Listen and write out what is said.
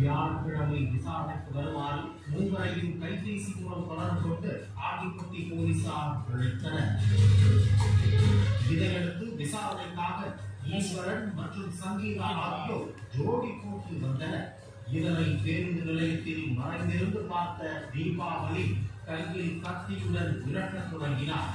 வியாழக்கிழமை விசாரணைக்கு வருமாறு மூவரையும் கைபேசி மூலம் தொடர்பு கொண்டு ஆண்டிப்பட்டி போலீசார் அழைத்தனர். இதையடுத்து விசாரணைக்காக ஈஸ்வரன் மற்றும் சங்கீதா ஆகியோர் ஜோடி கூட்டி வந்தனர். இதனை பேருந்து நிலையத்தில் மறைந்திருந்து பார்த்த தீபாவளி கையில் கத்தியுடன் விரட்டத் தொடங்கினார்.